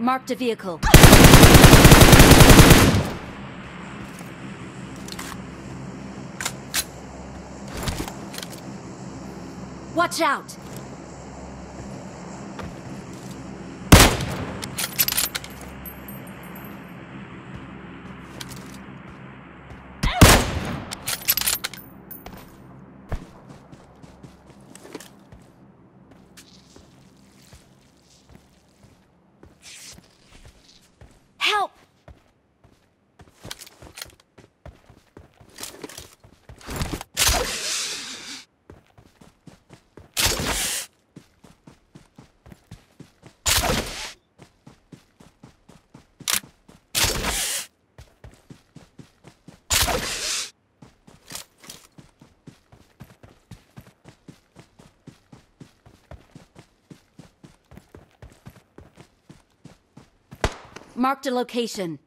Marked a vehicle. Watch out! Marked a location.